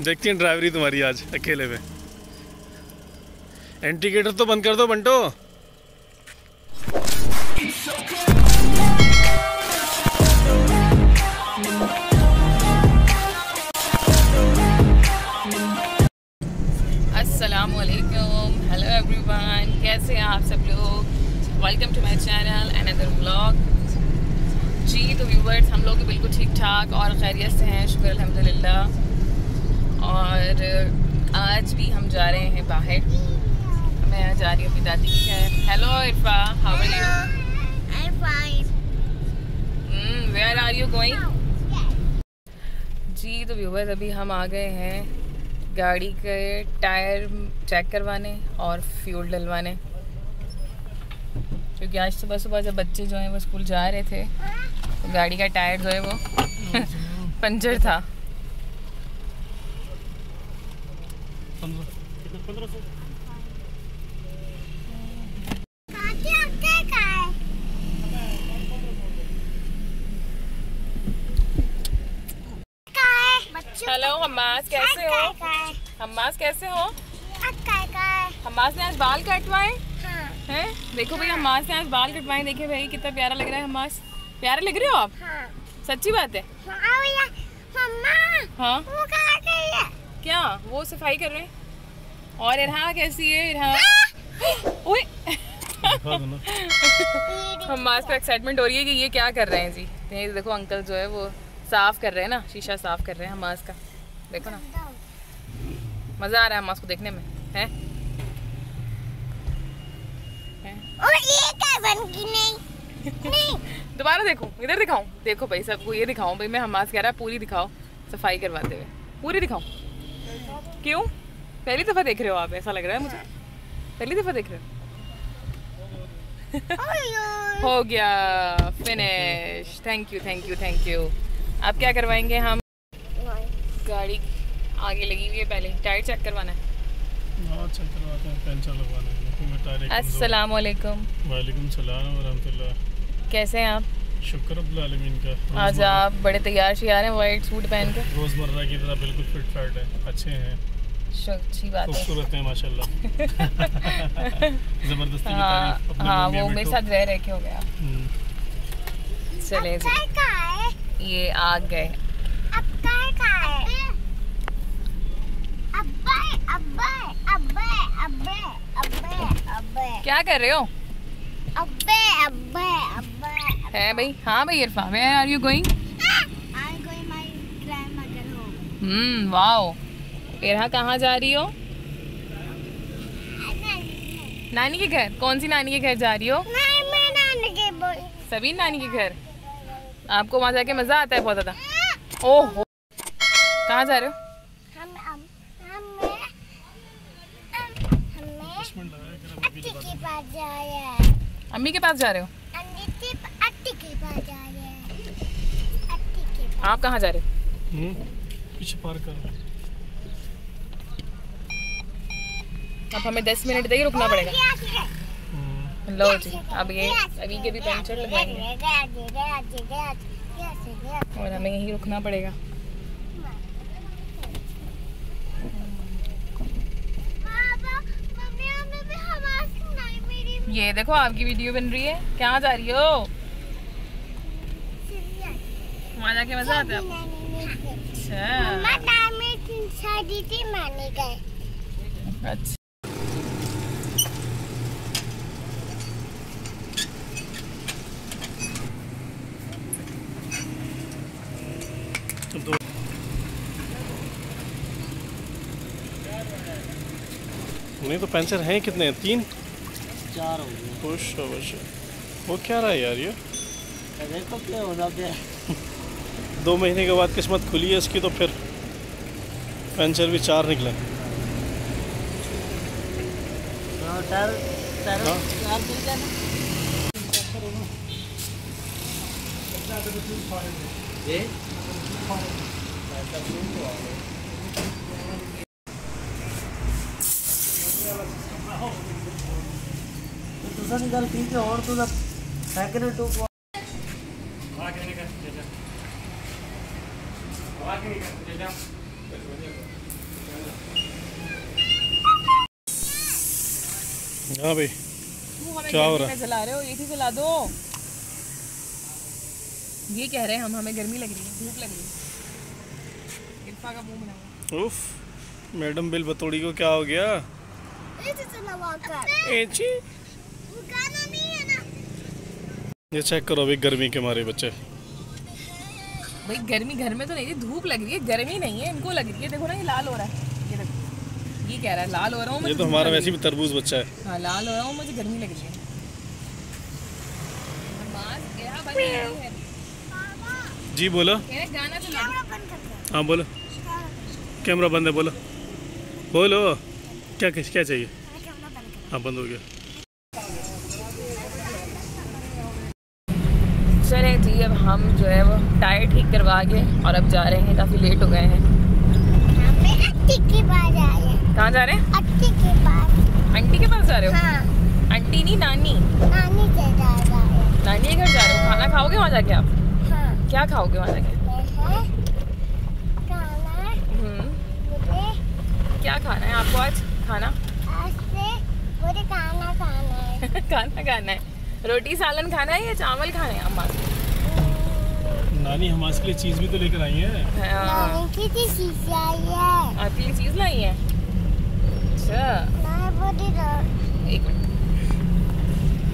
देखती हैं ड्राइवरी तुम्हारी आज अकेले में। इंडिकेटर तो बंद कर दो बंटो। Everyone. कैसे हैं आप सब लोग? Welcome to my channel another vlog जी तो व्यूवर्स हम लोग बिल्कुल ठीक ठाक और खैरियत से हैं शुक्र अल्हम्दुलिल्लाह। और आज भी हम जा रहे हैं बाहर। मैं जा रही हूँ अपनी दादी के घर। Hello Irfa how are you I'm fine. Where are you going जी तो व्यूवर्स अभी हम आ गए हैं। गाड़ी के टायर चेक करवाने और फ्यूल डलवाने। क्योंकि आज सुबह सुबह जब बच्चे जो हैं वो स्कूल जा रहे थे तो गाड़ी का टायर जो है वो पंचर था काटे आते का है का है बच्चों हेलो हमास कैसे हो? हमास कैसे हो? हमास ने आज बाल कटवाए? हाँ? हैं देखो भाई हमास ने आज बाल कटवाए। देखे भाई, कितना प्यारा लग रहा है हमास प्यारे लग रहे हो आप? हाँ सच्ची बात है? हाँ। वो है क्या? वो सफ़ाई कर रहे हैं? और इरहा कैसी है? इरहा? हमास को एक्साइटमेंट हो रही है कि ये क्या कर रहे हैं जी? देखो अंकल जो है वो साफ़ कर रहे हैं ना शीशा साफ़ कर रहे हैं हमास का। देखो ना। मज़ा आ रहा है हमास को देखने में है? और ये क्या बन की नहीं नहीं। दोबारा देखो इधर दिखाऊँ। देखो भाई सबको ये दिखाऊँ भाई मैं हमास कह रहा है पूरी दिखाओ सफ़ाई करवाते हुए। पूरी दिखाऊँ? क्यों? पहली दफ़ा देख रहे हो आप ऐसा लग रहा है मुझे। पहली दफ़ा देख रहे हो? हो गया finish. Thank you thank you thank you अब क्या करवाएँगे? हम गाड़ी आगे लगी हुई है पहले। टायर चेक करवाना है। अस्सलाम वालेकुम वालेकुम सलाम कैसे हैं आप? शुक्र का। आज आप बड़े तैयार शियार हैं वाइट सूट पहन के? रोज़मर्रा की तरह बिल्कुल फिट फाट है अच्छे हैं। अच्छी बात है। खूबसूरत हैं माशाल्लाह। ज़बरदस्ती हाँ हाँ वो मेरे साथ रह रह के हो गया हम्म, चले है ये आ गए क्या कर रहे हो? अब्बे अब्बे अब्बे है भाई। हाँ भाई Irfa where are you going. Hmm wow Irha कहाँ जा रही हो? नानी के घर? कौन सी नानी के घर जा रही हो? मैं नानी के सभी नानी के घर? आपको वहाँ जाके मज़ा आता है बहुत ज़्यादा। ओह। कहाँ जा रहे हो? हम हम हमें हमें अट्टी के पास जा रहे हैं। अम्मी के पास जा रहे हो? अट्टी अट्टी के पास जा रहे हैं। अट्टी के पास। आप कहाँ जा रहे हो? हम्म, पीछे पार कर अब हमें दस मिनट तक ही रुकना पड़ेगा। लो जी अब ये अभी के भी पंचर लगवाएँगे और हमें यहीं रुकना पड़ेगा। ये देखो आपकी वीडियो बन रही है। क्या जा रही हो? वहाँ जाके मज़ा आता है। अच्छा अच्छा तो दो नहीं तो पंचर हैं कितने हैं? तीन? चार हो गए। खुश हो वो क्या रहा है यार ये? देखो क्या हो है। दो महीने के बाद किस्मत खुली है इसकी तो फिर पंचर भी चार निकले। टायर टायर हाँ। चार तुझा निकाल ठीक है और तुझा सेकंड टू हाँ भाई। क्या हो रहा है? जला रहे हो? ये जला दो। ये कह रहे हैं हम हमें गर्मी लग रही है धूप लग रही है। इरफा का मुँह बना हुआ उफ मैडम बिल बतौड़ी को क्या हो गया? ये चेक करो अभी गर्मी के मारे बच्चे। भाई गर्मी घर में तो नहीं थी धूप लग रही है गर्मी नहीं है इनको लग रही है। देखो ना ये लाल हो रहा है। ये देखो ये कह रहा है लाल हो रहा हूँ ये तो हमारा वैसे भी तरबूज बच्चा है। है। लाल हो रहा हूँ मुझे गर्मी लग रही है। है? जी बोलो। कर हाँ बोलो। कैमरा बंद है बोलो। बोलो। क्या क्या चाहिए? हाँ बंद हो गया चले जी अब हम जो है वो टायर ठीक करवा के और अब जा रहे हैं काफ़ी लेट हो गए हैं। हैं। कहाँ जा रहे हैं? अट्टी के पास। आंटी के पास जा रहे हो? हाँ। आंटी नहीं नानी। नानी के जा रहा है। नानी के घर जा रहे हो? खाना खाओगे वहाँ जाके आप? हाँ। क्या खाओगे वहाँ जाके? है हम्म, क्या खाना है आपको आज? खाना? आज से मुझे खाना खाना है। खाना खाना है। रोटी सालन खाना है या चावल खाना है? अम्मा नानी हमारे के लिए चीज़ भी तो लेकर आई है। हाँ, की आई है। आपके लिए चीज़ लाई है? अच्छा। मैं बोली तो एक मिनट।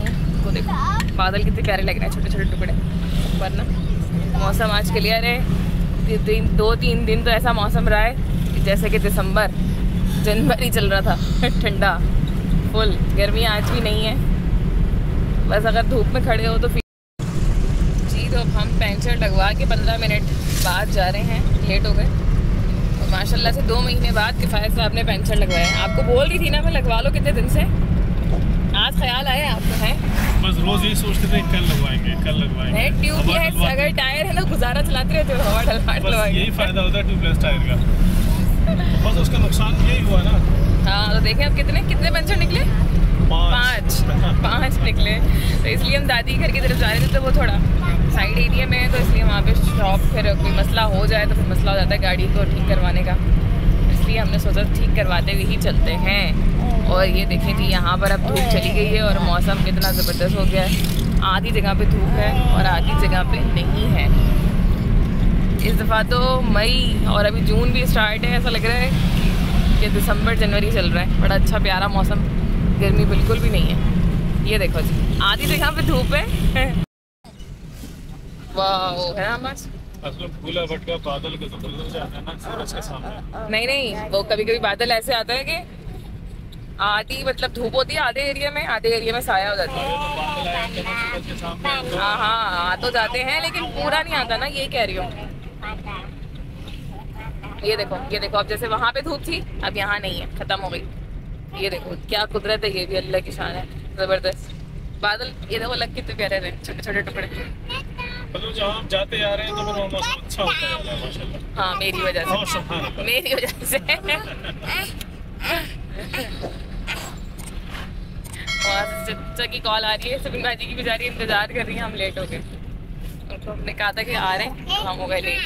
हम्म, वो देखो बादल कितने प्यारे लग रहे हैं छोटे छोटे टुकड़े। पर ना मौसम आज क्लियर है ति- तीन दो तीन दिन तो ऐसा मौसम रहा है कि जैसे कि दिसंबर जनवरी चल रहा था ठंडा फुल गर्मी आज भी नहीं है। बस अगर धूप में खड़े हो तो तो पंचर लगवा के पंद्रह मिनट बाद जा रहे हैं लेट हो गए। और माशाल्लाह से दो महीने बाद किफ़ायत साहब ने पंचर लगवाया आपको बोल रही थी ना मैं लगवा लो कितने दिन से? आज ख्याल आया आपको है? बस रोज यही सोचते थे कल लगवाएँगे कल लगवाएँगे। है? ट्यूबलेस अगर टायर है ना गुजारा चलाते रहते हो हवा डलवा डलवाएँगे। यही फ़ायदा होता है ट्यूबलेस टायर का। बस उसका नुकसान यही हुआ ना। हाँ तो देखें अब कितने कितने पंचर निकले? पाँच। पाँच। निकले। तो इसलिए हम दादी घर की तरफ़ जा रहे थे तो वो थोड़ा साइड एरिया में है तो इसलिए वहाँ पे शॉप फिर कोई मसला हो जाए तो फिर मसला हो जाता है गाड़ी को ठीक करवाने का। इसलिए हमने सोचा ठीक करवाते हुए ही चलते हैं। और ये देखें जी यहाँ पर अब धूप चली गई है और मौसम कितना ज़बरदस्त हो गया है। आधी जगह पे धूप है और आधी जगह पे नहीं है। इस दफ़ा तो मई और अभी जून भी स्टार्ट है, ऐसा लग रहा है कि दिसंबर, जनवरी चल रहा है। बड़ा अच्छा प्यारा मौसम, गर्मी बिल्कुल भी नहीं है। ये देखो जी, आधी जगह पे धूप है। है मतलब बादल तो नहीं नहीं वो कभी कभी बादल ऐसे आता है कि आधी मतलब धूप होती है आधे एरिया में आधे एरिया में साया हो जाती है। तो तो हाँ। हाँ आ तो जाते हैं लेकिन पूरा नहीं आता ना ये कह रही हूँ। ये देखो ये देखो अब जैसे वहाँ पे धूप थी अब यहाँ नहीं है खत्म हो गई। ये देखो क्या कुदरत है ये भी अल्लाह की शान है ज़बरदस्त। बादल ये देखो लग कितने प्यारे रहे छोटे छोटे टुकड़े। मतलब जहाँ हम जाते आ रहे हैं तो मौसम अच्छा होता है। माशाल्लाह हाँ मेरी वजह से। मेरी वजह से। की कॉल आ रही है सबिन भाजी की बेचारी इंतज़ार कर रही है हम लेट हो गए। उनको हमने कहा था कि आ रहे हैं तो हम हो गए लेट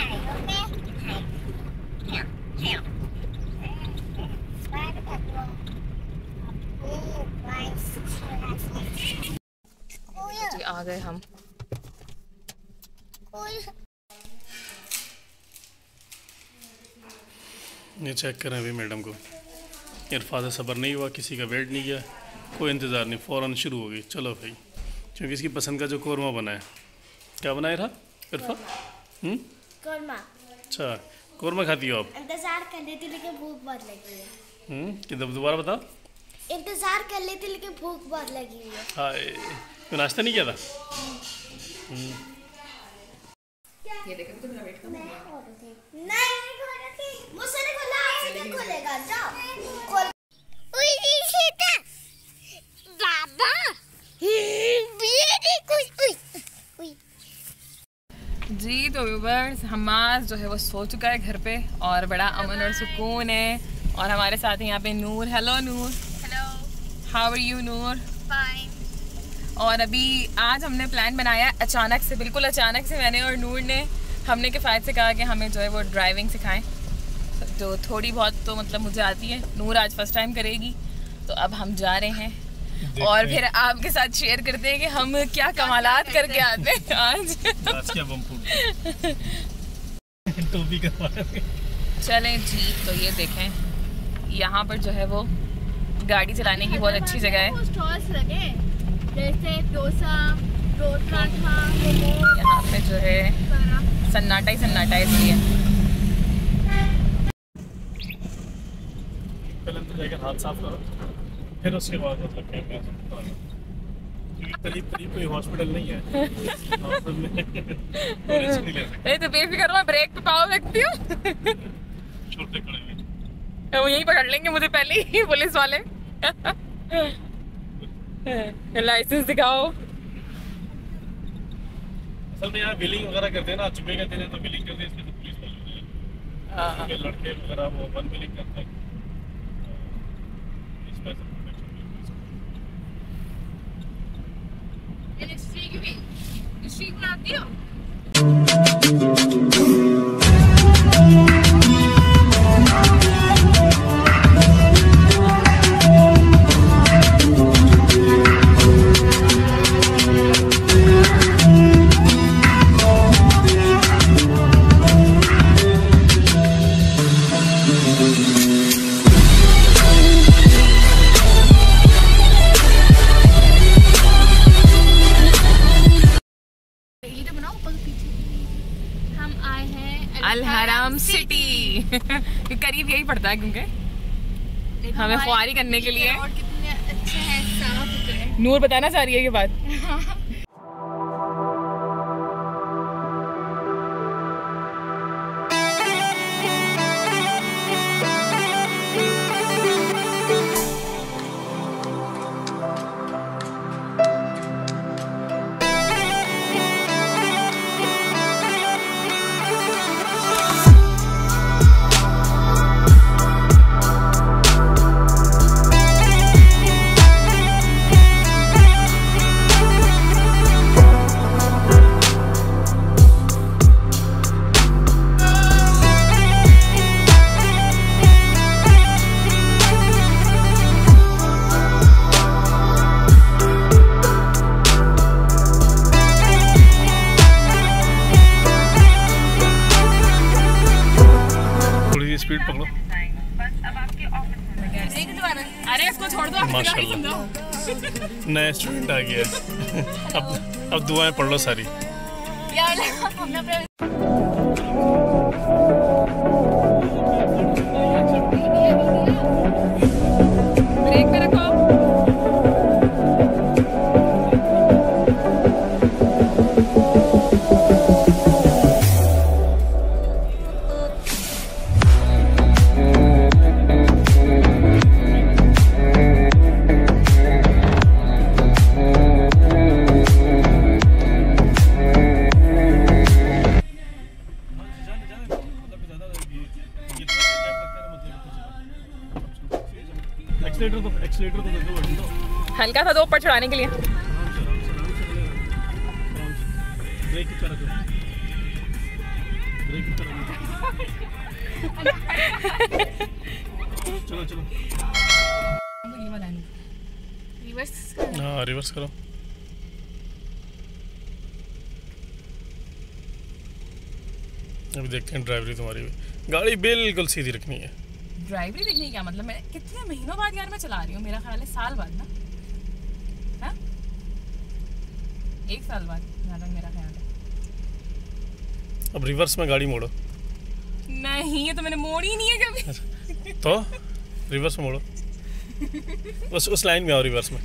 आ गए हम। ये चेक करें अभी मैडम को। इरफा से सब्र नहीं हुआ किसी का वेट नहीं किया कोई इंतज़ार नहीं फ़ौरन शुरू हो गई। चलो भाई क्योंकि इसकी पसंद का जो कौरमा बना है। क्या बनाया था इरफा हम्म? अच्छा कौरमा खाती हो आप? इंतज़ार कर लेती लेकिन भूख बहुत लगी है। हम्म? कि दोबारा बताओ। इंतज़ार कर लेती लेकिन भूख बहुत लगी हुई है। तो नाश्ता नहीं किया था? ये देखो तो मेरा वेट कम हो। गया नहीं मुझसे नहीं खुला ऐसे खुलेगा। जाओ। खोल। उई सीता। बाबा। ये देखो उई। उई। जी तो व्यूवर्स हमास जो है वो सो चुका है घर पे और बड़ा अमन और सुकून है। और हमारे साथ यहाँ पे Noor. Hello Noor. Hello how are you Noor? और अभी आज हमने प्लान बनाया अचानक से बिल्कुल अचानक से मैंने और नूर ने हमने किफ़ायत से कहा कि हमें जो है वो ड्राइविंग सिखाएँ। तो थोड़ी बहुत तो मतलब मुझे आती है। नूर आज फ़र्स्ट टाइम करेगी तो अब हम जा रहे हैं। और फिर आपके साथ शेयर करते हैं कि हम क्या कमालात करके आते हैं आज। चलें जी तो ये देखें। यहाँ पर जो है वो गाड़ी चलाने की बहुत अच्छी जगह है। जैसे डोसा पराठा यहाँ पे जो है सन्नाटा ही सन्नाटा है इसलिए। पहले जाकर हाथ साफ़ करो फिर उसके बाद मतलब कैमरा करीब करीब कोई हॉस्पिटल नहीं है। हॉस्पिटल में नहीं ले तो बेफिक्र मैं ब्रेक पे पाव रखती हूँ। छोटे खड़े वो यहीं पकड़ लेंगे मुझे पहले ही पुलिस वाले। लाइसेंस दिखाओ। असल में यहाँ बिलिंग वगैरह करते हैं ना चुपे का दिन है तो बिलिंग करते हैं इसके तो पुलिस वाले हैं। हाँ। क्योंकि लड़के वगैरह वो वन बिलिंग करते हैं। इस पे सब protection मिलती है? हैं अल हराम सिटी करीब यही पड़ता है क्योंकि हमें खुआरी ख्वारी करने के लिए। और कितने अच्छे हैं नूर बताना चाह रही है ये बात। अब अब दुआएँ पढ़ लो सारी चढ़ाने के लिए। चलो चलो हाँ रिवर्स करो। अभी देखते हैं ड्राइवरी तुम्हारी भी गाड़ी बिल्कुल सीधी रखनी है। ड्राइवरी देखने क्या? मतलब मैं कितने महीनों बाद यार मैं चला रही हूँ? मेरा ख्याल है साल बाद ना हाँ? एक साल बाद जहाँ तक मेरा ख्याल है। अब रिवर्स में गाड़ी मोड़ो। नहीं ये तो मैंने मोड़ी ही नहीं है कभी। तो? रिवर्स में मोड़ो। उस उस लाइन में आओ रिवर्स में।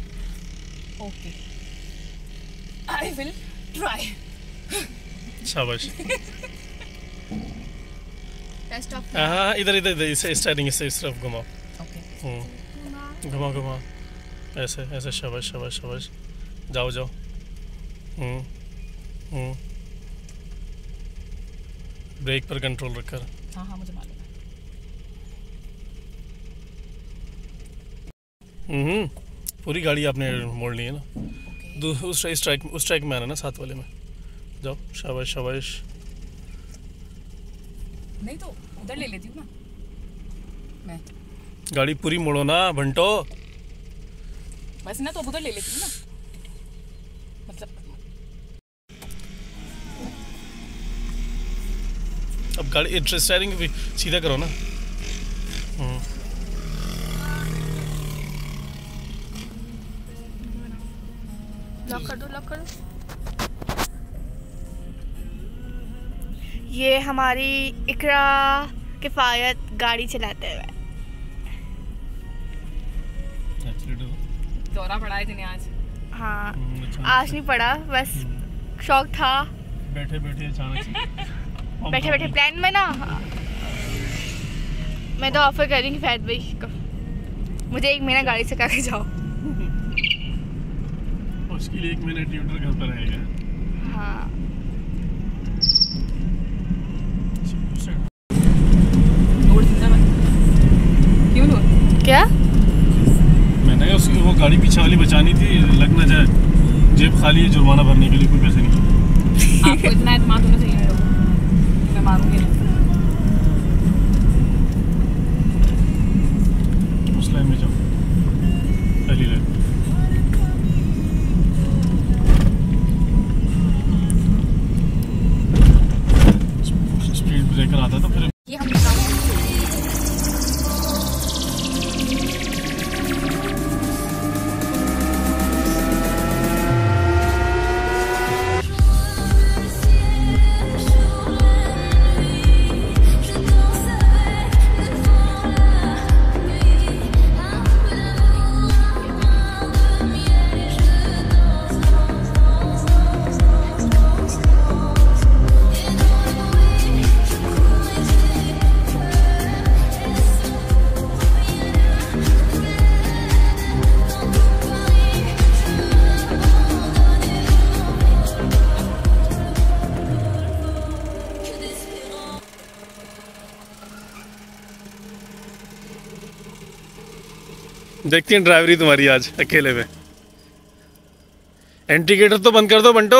ओके आई विल ट्राई शाबाश। टेस्ट ऑफ़ हाँ इधर इधर इधर इसे स्टार्टिंग इससे इस तरफ़ घुमाओ। ओके हम्म, घुमाओ घुमाओ। ऐसे ऐसे शाबाश शाबाश शाबाश। जाओ जाओ। हम्म हम्म। ब्रेक पर कंट्रोल रखकर। हाँ हाँ मुझे मालूम है। हम्म पूरी गाड़ी आपने मोड़ ली है ना? उस इस ट्रैक उस ट्रैक में आना ना साथ वाले में? जाओ शाबाश शाबाश। नहीं तो उधर ले लेती हूँ ना। मैं। गाड़ी पूरी मोड़ो ना भंटो। बस ना तो उधर ले लेती हूँ ना मतलब अब गाड़ी स्टेयरिंग भी सीधा करो ना। हम्म, लॉक कर दो लॉक कर दो। ये हमारी इकरा किफ़ायत गाड़ी चलाते हुए। दौरा पड़ा है जिन्हें आज। हाँ हम्म, अच्छा, आज नहीं पड़ा बस शौक था। बैठे बैठे अचानक से। बैठे बैठे प्लान में ना? मैं तो ऑफ़र कर रही हूँ फैद भाई को। मुझे एक महीना गाड़ी चला के जाओ। उसके लिए एक महीना ट्यूटर घर पर रहेगा। हाँ। क्यों नोट क्या? मैंने उसकी वो गाड़ी पीछे वाली बचानी थी लग ना जाए। जेब खाली है जुर्माना भरने के लिए कोई पैसे नहीं। आपको इतना एतमाद होना चाहिए मेरे देखते हैं ड्राइवरी तुम्हारी आज अकेले में इंडिकेटर तो बंद कर दो बंटो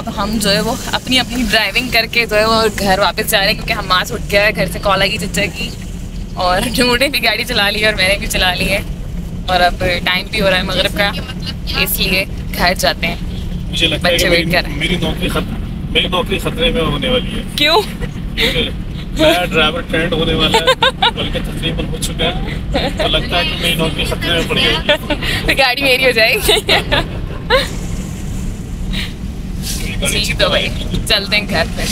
अब हम जो है वो अपनी अपनी ड्राइविंग करके जो है वो घर वापस जा रहे हैं क्योंकि हम आज उठ गया है घर से कॉल आई चचा की। और नूडे भी गाड़ी चला ली है और मैंने भी चला ली है। और अब टाइम भी हो रहा है मगरब का इसलिए घर जाते हैं। मुझे लगता बच्चे वेट कर रहे हैं। मेरी नौकरी मेरी नौकरी खतरे में होने वाली है। क्यों? नया ड्राइवर ट्रेंड होने वाला है बल्कि तकरीबन हो चुका है। तो लगता है कि मेरी नौकरी खतरे में पड़ी है तो गाड़ी मेरी हो जाएगी। तो भाई चलते हैं घर पे।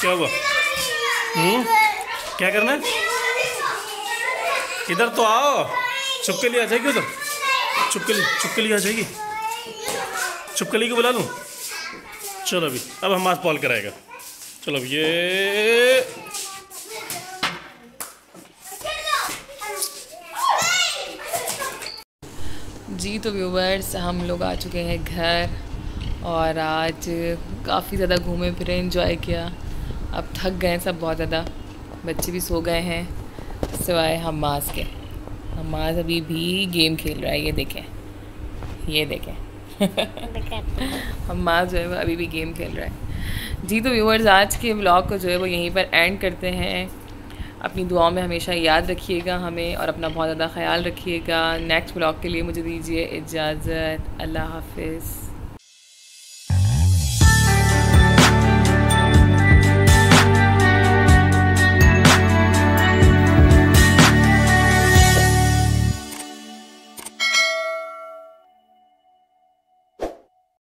क्या हुआ? हम्म? क्या करना है? इधर तो आओ। चुप के लिए आ जाएगी उधर। चुप के लिए चुप के लिए आ जाएगी। चुपकली को बुला लूँ? चलो अभी, अब हम आज पॉल कराएगा। चलो अब ये जी तो व्यूवर्स हम लोग आ चुके हैं घर और आज काफ़ी ज़्यादा घूमे फिरे इन्जॉय किया। अब थक गए सब बहुत ज़्यादा। बच्चे भी सो गए हैं। सिवाय हमास के। हमास अभी भी गेम खेल रहा है, ये देखें। ये देखें। हमास जो है वो अभी भी गेम खेल रहा है। जी तो व्यूवर्स आज के ब्लॉग को जो है वो यहीं पर एंड करते हैं। अपनी दुआओं में हमेशा याद रखिएगा हमें और अपना बहुत ज़्यादा ख्याल रखिएगा। नेक्स्ट ब्लॉग के लिए मुझे दीजिए इजाज़त। अल्लाह हाफिज़।